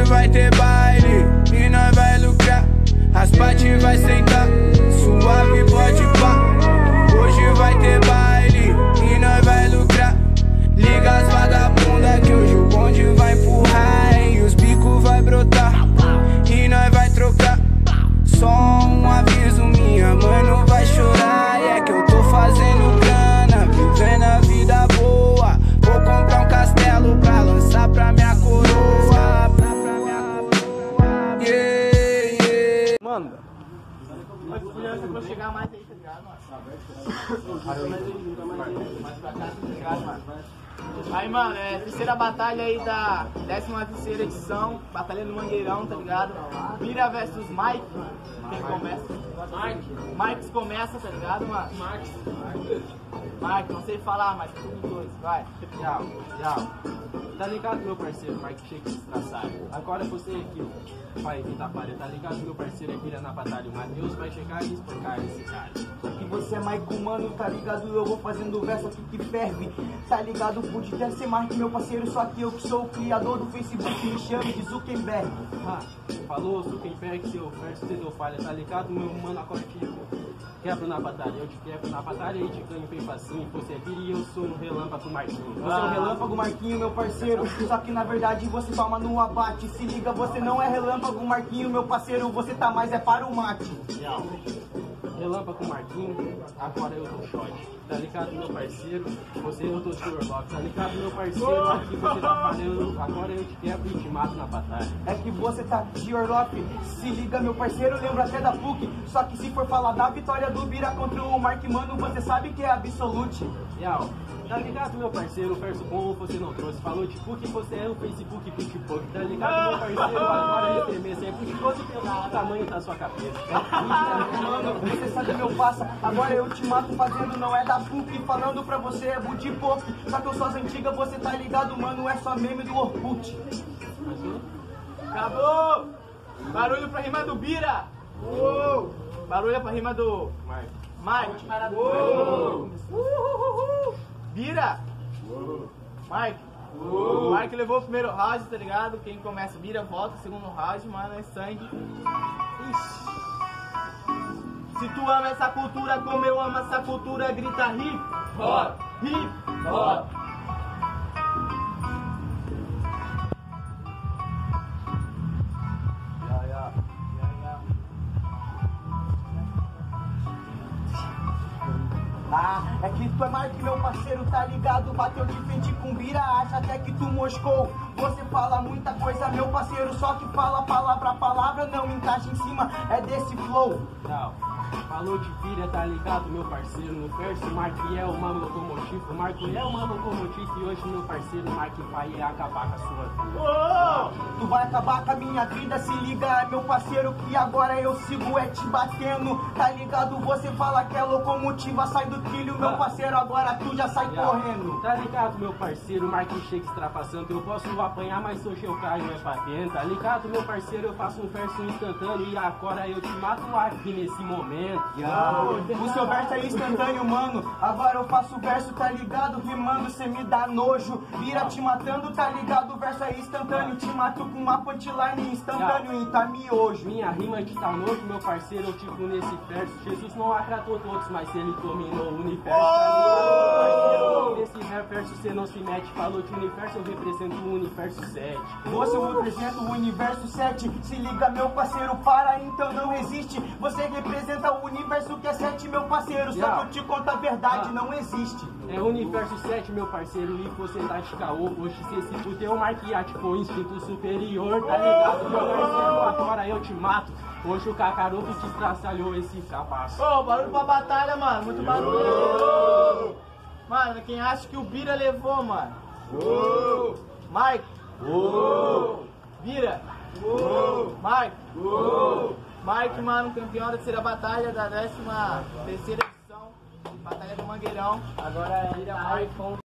Hoje vai ter baile e nós vai lucrar. As partes vai sentar, suave pode pá. Hoje vai ter baile mas criança pra chegar mais aí, tá ligado, mano? Mais mais pra cá, tá ligado, mano? Aí, mano, é terceira batalha aí da 13 terceira edição, Batalha do Mangueirão, tá ligado? Vira versus Mike, quem começa? Mike. Mike começa, tá ligado, mano? Mike. Mike, não sei falar, mas tudo dois, vai. Tchau, tchau. Tá ligado, meu parceiro, Mike Shake desgraçado? Agora você aqui, vai evitar palha, tá ligado, meu parceiro, aqui na batalha. O Matheus vai chegar e espancar esse cara. Que você é Maico, mano, tá ligado? Eu vou fazendo verso aqui que ferve. Tá ligado? Pude até ser mais que meu parceiro, só que eu que sou o criador do Facebook, me chame de Zuckerberg. Ah, falou, Zuckerberg, seu verso, você deu falha, tá ligado, meu mano, agora te quebro na batalha. Eu te quebro na batalha e te ganho bem facinho. Você vira e eu sou um relâmpago Marquinhos. Você é um relâmpago Marquinho, meu parceiro. Só que na verdade você toma no abate. Se liga, você não é relâmpago Marquinho, meu parceiro. Você tá mais é para o mate. Tchau. Relâmpago Marquinhos, agora eu tô shot. Tá ligado, meu parceiro? Você eu tô Sherlock. Tá ligado, meu parceiro? Aqui você tá falando, agora eu te quebro e te mato na batalha. É que você tá de Orloff. Se liga, meu parceiro, lembra até da PUC. Só que se for falar da vitória do Bira contra o Mark Mano, você sabe que é absolute. Real. Tá ligado, meu parceiro? Verso bom você não trouxe. Falou de PUC, você é o Facebook Pitbook. Tá ligado, meu parceiro? Agora eu tremer sempre. Pitbook pelo tamanho da sua cabeça. Mano, você sabe meu passa. Agora eu te mato fazendo, não é da PUC. Falando pra você é budi pop. Só que eu sou as antigas, você tá ligado, mano. É só meme do Orkut. Acabou! Barulho pra rima do Bira! Uou! Barulho pra rima do Mike! Uou! Uhuhuhu. Bira! Mike! O Mike levou o primeiro round, tá ligado? Quem começa Bira, volta, segundo round, mano, é sangue. Ixi. Se tu ama essa cultura como eu amo essa cultura, grita hip hop, hip hop. Ah, é que tu é mais que meu parceiro, tá ligado? Bateu de frente com vira, acha até que tu moscou. Você fala muita coisa, meu parceiro, só que fala palavra a palavra, não encaixa em cima, é desse flow. Tchau. Falou de filha, tá ligado, meu parceiro? No verso, Mark é uma locomotiva. Marco é uma locomotiva e hoje, meu parceiro, Mark vai acabar com a sua vida. Tu vai acabar com a minha vida, se liga, meu parceiro, que agora eu sigo é te batendo. Tá ligado? Você fala que é locomotiva, sai do trilho, meu parceiro, agora tu já sai correndo. Tá ligado, meu parceiro? Mark Shake extravassando. Eu posso apanhar, mas hoje eu caio pra dentro. Tá ligado, meu parceiro? Eu faço um verso instantâneo e agora eu te mato aqui nesse momento. O seu verso é instantâneo, mano. Agora eu faço verso, tá ligado? Rimando, cê me dá nojo. Vira te matando, tá ligado? O verso é instantâneo. Te mato com uma punchline instantâneo e tá miojo. Minha rima de tá nojo, meu parceiro, eu tipo nesse verso. Jesus não agradou todos, mas ele dominou o universo. Parceiro? Nesse verso você não se mete. Falou de universo, eu represento o universo 7. Você representa o universo 7. Se liga, meu parceiro, para então não resiste. Você representa o universo que é 7, meu parceiro. Só que eu te conto a verdade, Ah. não existe. É o universo 7, meu parceiro, e você tá de caô. Hoje você se fudeu, marqueate com instinto superior, tá ligado, meu parceiro? Agora eu te mato. Hoje o cacaroto te estraçalhou esse capaço. Ô, barulho pra batalha, mano. Muito barulho. Mano, quem acha que o Bira levou, mano? Mike. Bira. Mike. Mike, mano, campeão da terceira batalha da décima terceira edição. Batalha do Mangueirão. Agora é Bira, Mike.